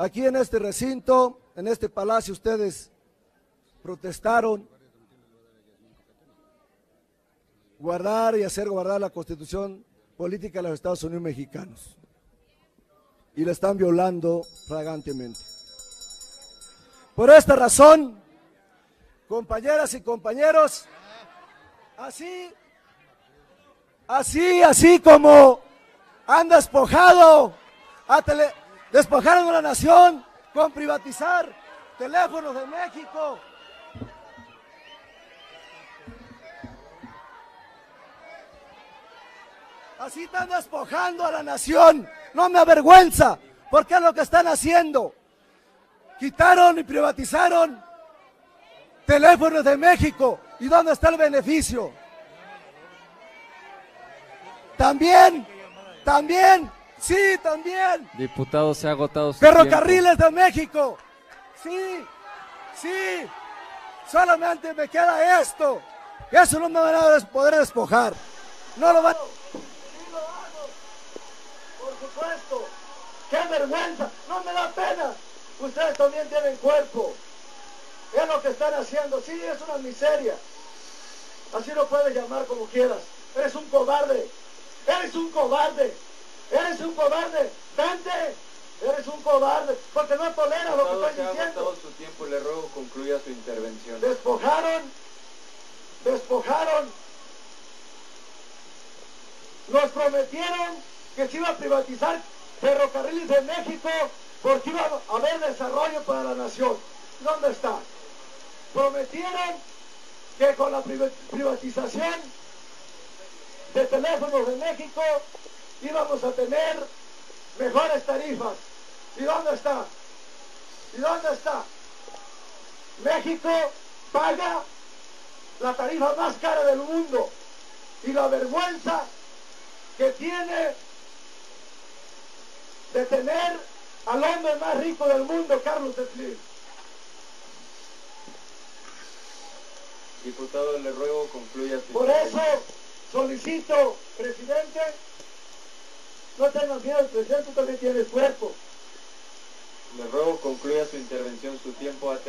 Aquí en este recinto, en este palacio, ustedes protestaron guardar y hacer guardar la constitución política de los Estados Unidos mexicanos. Y la están violando fragantemente. Por esta razón, compañeras y compañeros, así, así, así como han despojado, a tele, despojaron a la nación con privatizar teléfonos de México, Así están despojando a la nación. No me avergüenza, porque es lo que están haciendo. Quitaron y privatizaron teléfonos de México. ¿Y dónde está el beneficio? También, también, sí, también. Diputado, se ha agotado su Ferrocarriles de México. Sí, sí. Solamente me queda esto. Eso no me van a poder despojar. No lo van supuesto. ¡Qué vergüenza! ¡No me da pena! Ustedes también tienen cuerpo. Es lo que están haciendo. Sí, es una miseria. Así lo puedes llamar como quieras. Eres un cobarde. Eres un cobarde. Eres un cobarde. Vente. Eres un cobarde. Porque no toleras lo que estoy diciendo. todo su tiempo. Le ruego concluya su intervención. Despojaron. Despojaron. Nos prometieron que se iba a privatizar ferrocarriles de México porque iba a haber desarrollo para la nación. ¿Dónde está? Prometieron que con la privatización de teléfonos de México íbamos a tener mejores tarifas. ¿Y dónde está? ¿Y dónde está? México paga la tarifa más cara del mundo y la vergüenza que tiene de tener al hombre más rico del mundo, Carlos Slim. Diputado, le ruego concluya su Por eso solicito, presidente, no tengas miedo, el presidente también tiene cuerpo. Le ruego concluya su intervención, su tiempo ha terminado.